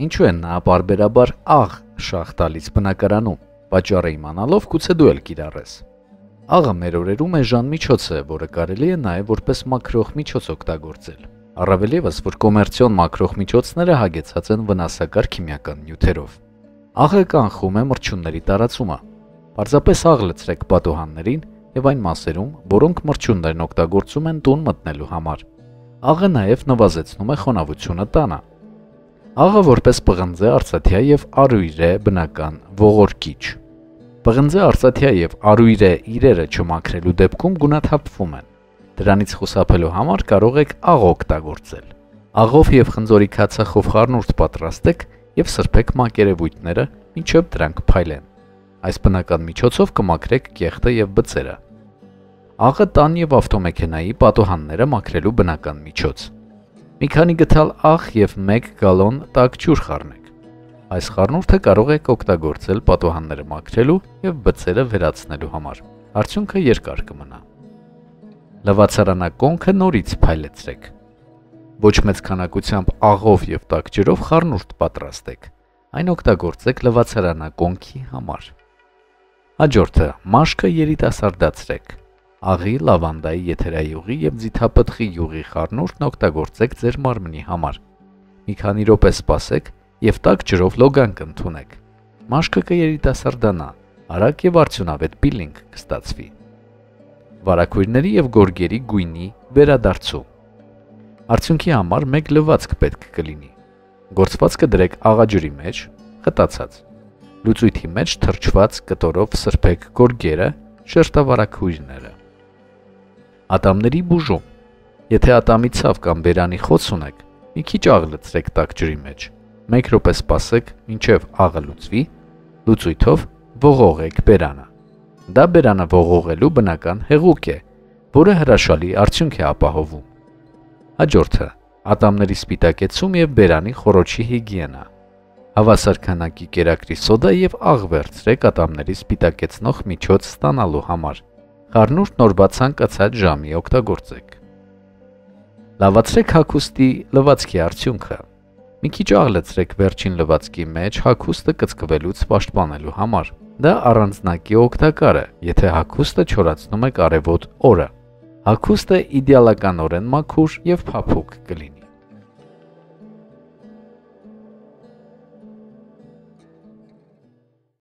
Ինչու են նա բարբերաբար աղ շախ տալիս բնակարանում։ Պատճառը իմանալով գուցե դու էլ կիրառես։ Աղը մեր օրերում էժան միջոց է, որը կարելի է նաև որպես մաքրող միջոց օգտագործել։ Առավել եւս, որ կոմերցիոն մաքրող միջոցները հագեցած են վնասակար քիմիական նյութերով։ Աղը կանխում է մրջյունների տարածումը։ Պարզապես աղ լցրեք պատոհաններին եւ այն մասերում, որոնք մրջյուններն օգտագործում են տուն մտնելու համար։ Աղը նաև նվազեցնում է խոնավությունը տանը։ Աղը որպես պղնձե արծաթյա եւ արույր է բնական ողորկիչ։ Պղնձե արծաթյա եւ արույրե իրերը չմաքրելու դեպքում գունաթափվում են։ Դրանից խուսափելու համար կարող եք աղ օգտագործել։ Աղով եւ խնձորի քացախով խառնուրդ պատրաստեք եւ սրբեք մակերևույթները, ինչեւ դրանք փայլեն։ Այս բնական միջոցով կմաքրեք կեղտը եւ բծերը։ Աղը տան եւ ավտոմեքենայի պատոհանները մաքրելու բնական միջոց։ Մի քանի գթալ աղ եւ 1 գալոն տաք ջուր խառնեք։ Այս խառնուրդը կարող եք օգտագործել պատոհանները մաքրելու եւ բծերը վերացնելու համար։ Արդյունքը երկար կմնա։ Լվացարանակոնքը նորից փայլեցրեք։ Ոչ մեծ քանակությամբ աղով եւ տաք ջրով խառնուրդ պատրաստեք։ Այն օգտագործեք լվացարանակոնքի համար։ Հաջորդը՝ մաշկը երիտասարդացրեք աղի, լավանդայի եթերայուղի եւ ձիթապտղի յուղի խառնուրդն օգտագործեք ձեր մարմնի համար։ Մի քանի րոպե սպասեք եւ տաք ջրով լոգանք ընդունեք։ Մաշկը կերիտասարդանա, արագ եւ արդյունավետ պիլինգ կստացվի։ Վարակույրների եւ գորգերի գույնի վերադարձում։ Արդյունքի համար մեկ լվացք պետք կլինի։ Գործվածքը դրեք աղաջրի մեջ, խտացած։ Լուծույթի մեջ թրջված կտորով սրբեք գորգերը, շերտավարակույրները ատամների բուժում։ Եթե ատամի ցավ կամ բերանի խոց ունեք, մի քիչ աղ լցրեք տաք ջրի մեջ։ 1 րոպե սպասեք, մինչև աղը լուծվի, լուծույթով ողողեք բերանը։ Դա բերանը ողողելու բնական հեղուկ է, որը հրաշալի արդյունք է ապահովում։ Հաջորդը՝ ատամների սպիտակեցում եւ բերանի խորոչի հիգիենա։ Հավասար քանակի կերակրի սոդա եւ աղ վերցրեք ատամների սպիտակեցնող միջոց ստանալու համար։ Խառնուրդ նոր բացանկացած ժամի օգտագործեք։ Լավացրեք հագուստի լվացքի արդյունքը։ Մի քիչ աղ լցրեք վերջին լվացքի մեջ հագուստը կծկվելուց պաշտպանելու համար։ Դա առանձնակի օգտակար է, եթե հագուստը չորացնում եք արևոտ օրը։ Հագուստը իդեալականորեն մաքուր եւ փափուկ կլինի։